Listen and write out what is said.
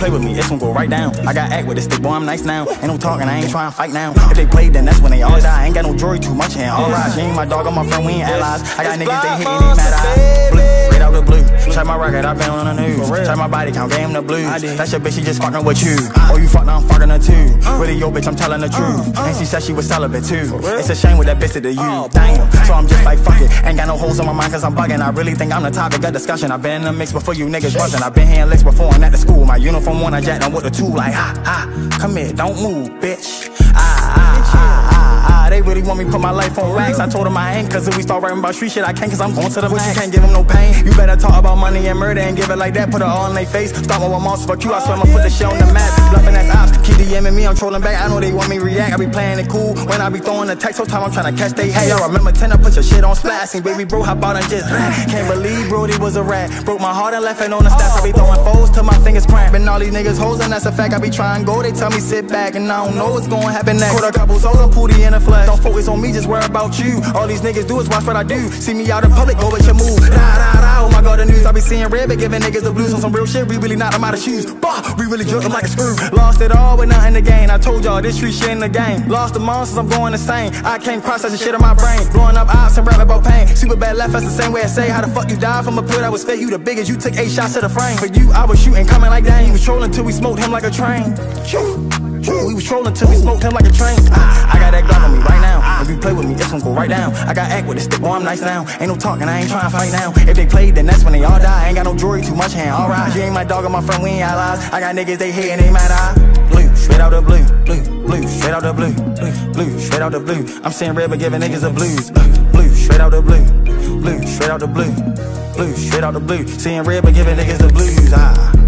this one go right down. I got act with this stick, boy, I'm nice now. Ain't no talking, I ain't trying to fight now. If they play, then that's when they all die. Ain't got no jewelry too much, and alright. She ain't my dog, I'm my friend, we ain't allies. I got niggas, they hating, they mad eye. Blue, straight out the blue. Check my record, I been on the news. Check my body count, game the blues. That's your bitch, she just fucking with you. Oh, you fuck, now I'm fucking her too. Really, yo, bitch, I'm telling the truth. And she said she was celibate too. It's a shame with that bitch to the you. Damn. So I'm just like, no holes on my mind cause I'm bugging. I really think I'm the topic of discussion. I've been in the mix before you niggas rushing. I've been hearing licks before and at the school. My uniform on, I jacked them with the two. Like, ha, ha. Come here, don't move, bitch. Ah, ah, ah, ah, ah. They really want me put my life on wax. I told them I ain't cause if we start rapping about street shit, I can't cause I'm going to the max. You can't give them no pain. You better talk about money and murder and give it like that. Put it all in their face. Start with one monster fuck you. I swear I'ma put the shit on the map. DMing me, I'm trolling back. I know they want me react. I be playing it cool. When I be throwing the text, whole time I'm trying to catch they Hey, y'all remember 10, I put your shit on splash. And baby bro, how about I just Can't believe Brody was a rat. Broke my heart and left it on the stats. I be throwing foes till my fingers. And these niggas hoes, and that's a fact. I be trying go. They tell me sit back, and I don't know what's gonna happen next. Put a couple souls on Pootie in the flesh. Don't focus on me, just worry about you. All these niggas do is watch what I do. See me out in public, go with your move. Da da da, oh my god, the news. I be seeing red, but giving niggas the blues on some real shit. We really knock them out of shoes. Bah, we really jerk them like a screw. Lost it all with nothing to gain. I told y'all this street shit in the game. Lost the monsters, I'm going insane. I can't process the shit in my brain. Blowing up ops and rapping about pain. Super bad left, that's the same way I say. How the fuck you died from a pill that was fake? You the biggest, you took eight shots to the frame. For you, I was shooting, coming like that. Trolling till we smoked him like a train. We was trolling till we smoked him like a train. I got that Glock on me right now. If you play with me, this one go right down. I got act with the stick, boy, I'm nice now. Ain't no talking, I ain't trying to fight now. If they play, then that's when they all die. Ain't got no jewelry, too much hand, alright. You ain't my dog or my friend, we ain't allies. I got niggas, they hate and they mad eye. Blue, straight out the blue, blue, blue, straight out the blue, blue, blue, straight out the blue. I'm seeing red, but giving niggas the blues. Blue, blue, straight out the blue, blue, straight out the blue, blue, straight out the blue. Seeing red, but giving niggas the blues. Ah.